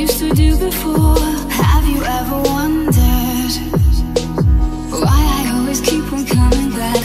used to do before. Have you ever wondered Why I always keep on coming back?